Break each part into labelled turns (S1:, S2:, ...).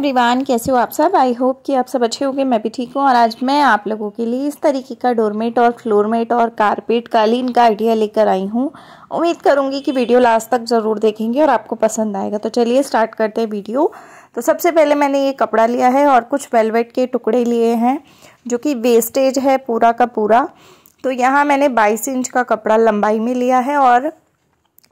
S1: Everyone कैसे हो आप सब? आई होप कि आप सब अच्छे होंगे, मैं भी ठीक हूँ। और आज मैं आप लोगों के लिए इस तरीके का डोरमेट और फ्लोरमेट और कारपेट कालीन का आइडिया लेकर आई हूँ। उम्मीद करूँगी कि वीडियो लास्ट तक ज़रूर देखेंगे और आपको पसंद आएगा। तो चलिए स्टार्ट करते हैं वीडियो तो सबसे पहले मैंने ये कपड़ा लिया है और कुछ वेलवेट के टुकड़े लिए हैं, जो कि वेस्टेज है पूरा का पूरा। तो यहाँ मैंने बाईस इंच का कपड़ा लंबाई में लिया है और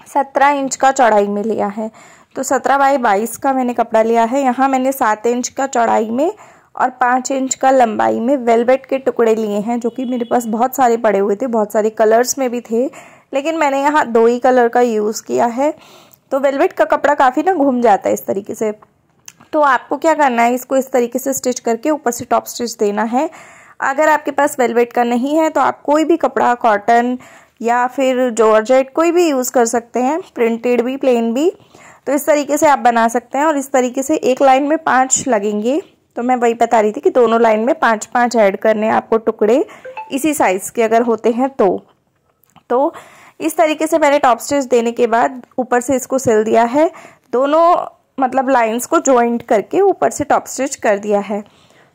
S1: सत्रह इंच का चौड़ाई में लिया है। तो सत्रह बाई बाईस का मैंने कपड़ा लिया है। यहाँ मैंने सात इंच का चौड़ाई में और पाँच इंच का लंबाई में वेलवेट के टुकड़े लिए हैं, जो कि मेरे पास बहुत सारे पड़े हुए थे, बहुत सारे कलर्स में भी थे, लेकिन मैंने यहाँ दो ही कलर का यूज़ किया है। तो वेलवेट का कपड़ा काफ़ी ना घूम जाता है इस तरीके से। तो आपको क्या करना है, इसको इस तरीके से स्टिच करके ऊपर से टॉप स्टिच देना है। अगर आपके पास वेलवेट का नहीं है तो आप कोई भी कपड़ा, कॉटन या फिर जॉर्जेट कोई भी यूज़ कर सकते हैं, प्रिंटेड भी, प्लेन भी। तो इस तरीके से आप बना सकते हैं और इस तरीके से एक लाइन में पाँच लगेंगे। तो मैं वही बता रही थी कि दोनों लाइन में पाँच पाँच ऐड करने आपको टुकड़े इसी साइज़ के अगर होते हैं तो। तो इस तरीके से मैंने टॉप स्टिच देने के बाद ऊपर से इसको सिल दिया है। दोनों मतलब लाइंस को जॉइंट करके ऊपर से टॉप स्टिच कर दिया है।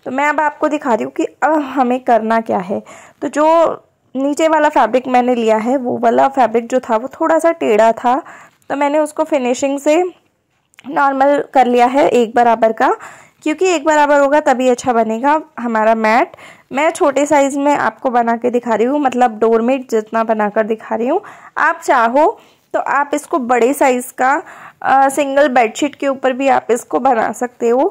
S1: तो मैं अब आपको दिखा रही हूँ कि अब हमें करना क्या है। तो जो नीचे वाला फैब्रिक मैंने लिया है, वो वाला फैब्रिक जो था, वो थोड़ा सा टेढ़ा था तो मैंने उसको फिनिशिंग से नॉर्मल कर लिया है एक बराबर का। क्योंकि एक बराबर होगा तभी अच्छा बनेगा हमारा मैट मैं छोटे साइज़ में आपको बना के दिखा रही हूँ मतलब डोरमेट जितना बनाकर दिखा रही हूँ। आप चाहो तो आप इसको बड़े साइज़ का आ, सिंगल बेडशीट के ऊपर भी आप इसको बना सकते हो।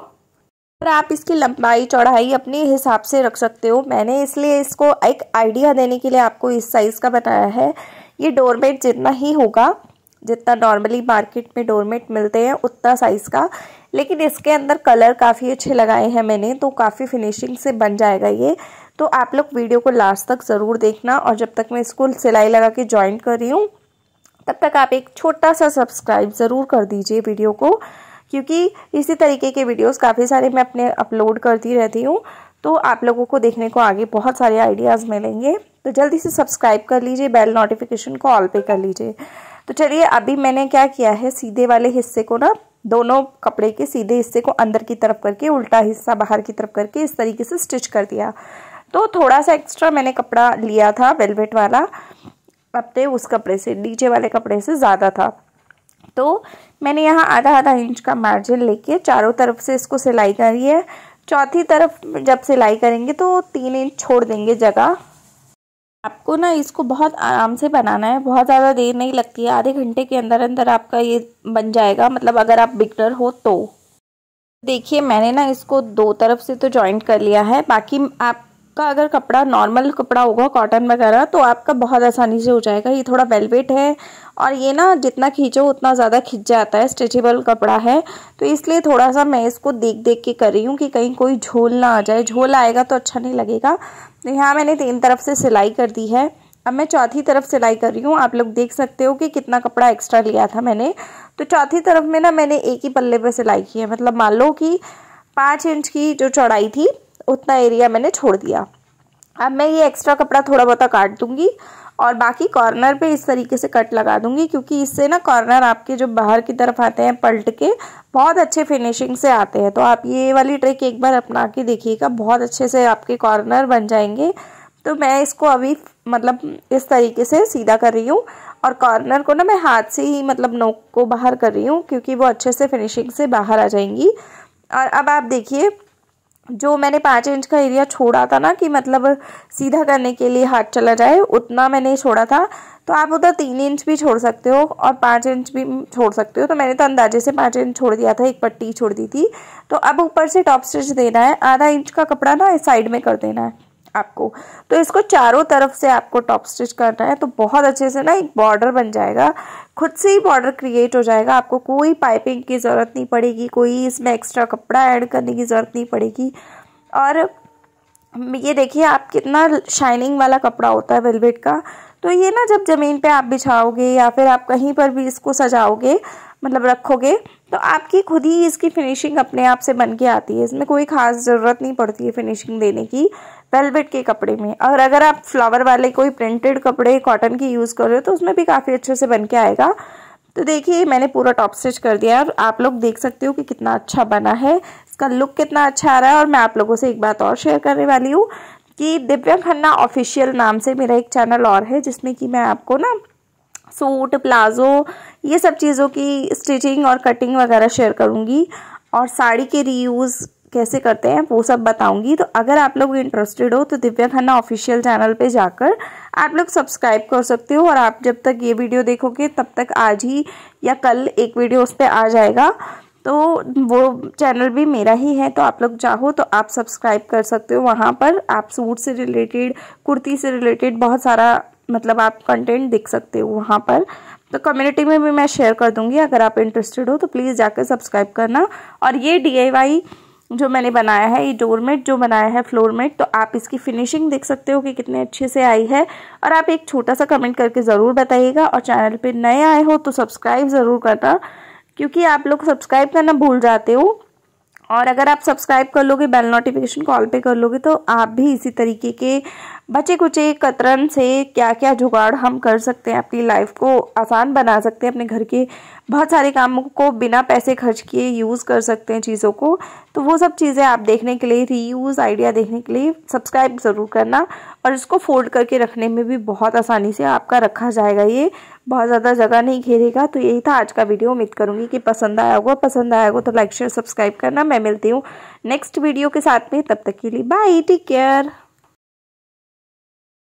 S1: और आप इसकी लंबाई चौड़ाई अपने हिसाब से रख सकते हो। मैंने इसलिए इसको एक आइडिया देने के लिए आपको इस साइज़ का बताया है। ये डोरमेट जितना ही होगा जितना नॉर्मली मार्केट में डोरमेट मिलते हैं, उतना साइज़ का। लेकिन इसके अंदर कलर काफ़ी अच्छे लगाए हैं मैंने तो काफ़ी फिनिशिंग से बन जाएगा ये। तो आप लोग वीडियो को लास्ट तक ज़रूर देखना और जब तक मैं इसको सिलाई लगा के ज्वाइन कर रही हूँ, तब तक आप एक छोटा सा सब्सक्राइब ज़रूर कर दीजिए वीडियो को, क्योंकि इसी तरीके के वीडियोस काफ़ी सारे मैं अपने अपलोड करती रहती हूँ। तो आप लोगों को देखने को आगे बहुत सारे आइडियाज़ मिलेंगे। तो जल्दी से सब्सक्राइब कर लीजिए बेल नोटिफिकेशन को ऑल पे कर लीजिए। तो चलिए, अभी मैंने क्या किया है, सीधे वाले हिस्से को ना, दोनों कपड़े के सीधे हिस्से को अंदर की तरफ़ करके, उल्टा हिस्सा बाहर की तरफ़ करके इस तरीके से स्टिच कर दिया। तो थोड़ा सा एक्स्ट्रा मैंने कपड़ा लिया था वेलवेट वाला, अपने उस कपड़े से, नीचे वाले कपड़े से ज़्यादा था। तो मैंने यहाँ आधा आधा इंच का मार्जिन लेके चारों तरफ़ से इसको सिलाई करी है। चौथी तरफ़ जब सिलाई करेंगे तो तीन इंच छोड़ देंगे जगह। आपको ना इसको बहुत आराम से बनाना है। बहुत ज़्यादा देर नहीं लगती है। आधे घंटे के अंदर अंदर आपका ये बन जाएगा। मतलब अगर आप बिगनर हो तो। देखिए, मैंने ना इसको दो तरफ़ से तो जॉइंट कर लिया है। बाकी आपका अगर कपड़ा नॉर्मल कपड़ा होगा कॉटन वगैरह तो आपका बहुत आसानी से हो जाएगा। ये थोड़ा वेलवेट है और ये ना जितना खींचो, उतना ज़्यादा खिंच जाता है। स्ट्रेचेबल कपड़ा है। तो इसलिए थोड़ा सा मैं इसको देख देख के कर रही हूँ कि कहीं कोई झोल ना आ जाए। झोल आएगा तो अच्छा नहीं लगेगा। तो यहाँ मैंने तीन तरफ़ से सिलाई कर दी है। अब मैं चौथी तरफ़ सिलाई कर रही हूँ। आप लोग देख सकते हो कि कितना कपड़ा एक्स्ट्रा लिया था मैंने। तो चौथी तरफ़ में ना मैंने एक ही पल्ले पे सिलाई की है। मतलब मान लो कि पाँच इंच की जो चौड़ाई थी उतना एरिया मैंने छोड़ दिया। अब मैं ये एक्स्ट्रा कपड़ा थोड़ा बहुत काट दूँगी और बाकी कॉर्नर पे इस तरीके से कट लगा दूँगी क्योंकि इससे ना कॉर्नर आपके जो बाहर की तरफ़ आते हैं, पलट के बहुत अच्छे फिनिशिंग से आते हैं। तो आप ये वाली ट्रिक एक बार अपना के देखिएगा, बहुत अच्छे से आपके कॉर्नर बन जाएँगे। तो मैं इसको अभी मतलब इस तरीके से सीधा कर रही हूँ और कॉर्नर को ना मैं हाथ से ही मतलब नोक को बाहर कर रही हूँ क्योंकि वो अच्छे से फिनिशिंग से बाहर आ जाएँगी। और अब आप देखिए जो मैंने पाँच इंच का एरिया छोड़ा था ना कि मतलब सीधा करने के लिए हाथ चला जाए, उतना मैंने छोड़ा था। तो आप उधर तीन इंच भी छोड़ सकते हो और पाँच इंच भी छोड़ सकते हो। तो मैंने तो अंदाजे से पाँच इंच छोड़ दिया था, एक पट्टी छोड़ दी थी। तो अब ऊपर से टॉप स्टिच देना है। आधा इंच का कपड़ा ना साइड में कर देना है। आपको। तो इसको चारों तरफ़ से आपको टॉप स्टिच करना है तो बहुत अच्छे से ना एक बॉर्डर बन जाएगा। खुद से ही बॉर्डर क्रिएट हो जाएगा, आपको कोई पाइपिंग की ज़रूरत नहीं पड़ेगी, कोई इसमें एक्स्ट्रा कपड़ा ऐड करने की ज़रूरत नहीं पड़ेगी। और ये देखिए, आप कितना शाइनिंग वाला कपड़ा होता है वेलवेट का। तो ये ना जब ज़मीन पे आप बिछाओगे या फिर आप कहीं पर भी इसको सजाओगे मतलब रखोगे तो आपकी खुद ही इसकी फिनिशिंग अपने आप से बन के आती है। इसमें कोई ख़ास ज़रूरत नहीं पड़ती है फिनिशिंग देने की। वेलवेट के कपड़े में। और अगर आप फ्लावर वाले कोई प्रिंटेड कपड़े कॉटन की यूज़ कर रहे हो तो उसमें भी काफ़ी अच्छे से बन के आएगा। तो देखिए मैंने पूरा टॉप स्टिच कर दिया और आप लोग देख सकते हो कि कितना अच्छा बना है। इसका लुक कितना अच्छा आ रहा है और मैं आप लोगों से एक बात और शेयर करने वाली हूँ कि दिव्या खन्ना ऑफिशियल नाम से मेरा एक चैनल और है, जिसमें कि मैं आपको ना सूट, प्लाज़ो, ये सब चीज़ों की स्टिचिंग और कटिंग वगैरह शेयर करूँगी। और साड़ी के रीयूज़ कैसे करते हैं, वो सब बताऊँगी। तो अगर आप लोग इंटरेस्टेड हो तो दिव्या खन्ना ऑफिशियल चैनल पे जाकर आप लोग सब्सक्राइब कर सकते हो। और आप जब तक ये वीडियो देखोगे, तब तक आज ही या कल एक वीडियो उस पर आ जाएगा। तो वो चैनल भी मेरा ही है तो आप लोग चाहो तो आप सब्सक्राइब कर सकते हो। वहाँ पर आप सूट से रिलेटेड कुर्ती से रिलेटेड बहुत सारा मतलब आप कंटेंट देख सकते हो वहाँ पर। तो कम्युनिटी में भी मैं शेयर कर दूँगी। अगर आप इंटरेस्टेड हो तो प्लीज़ जाकर सब्सक्राइब करना। और ये डी जो मैंने बनाया है ये डोरमेट जो बनाया है फ्लोरमेट तो आप इसकी फिनिशिंग देख सकते हो कि कितने अच्छे से आई है। और आप एक छोटा सा कमेंट करके ज़रूर बताइएगा और चैनल पे नए आए हो तो सब्सक्राइब ज़रूर करना, क्योंकि आप लोग सब्सक्राइब करना भूल जाते हो। और अगर आप सब्सक्राइब कर लोगे, बेल नोटिफिकेशन कॉल पे कर लोगे तो आप भी इसी तरीके के बचे कुचे कतरन से क्या क्या जुगाड़ हम कर सकते हैं, अपनी लाइफ को आसान बना सकते हैं, अपने घर के बहुत सारे कामों को बिना पैसे खर्च किए यूज़ कर सकते हैं चीज़ों को। तो वो सब चीज़ें आप देखने के लिए रीयूज़ आइडिया देखने के लिए सब्सक्राइब ज़रूर करना और इसको फोल्ड करके रखने में भी बहुत आसानी से आपका रखा जाएगा ये। बहुत ज़्यादा जगह नहीं घेरेगा। तो यही था आज का वीडियो उम्मीद करूँगी कि पसंद आया होगा। पसंद आया होगा तो लाइक शेयर सब्सक्राइब करना। मैं मिलती हूँ नेक्स्ट वीडियो के साथ में। तब तक के लिए बाय टेक केयर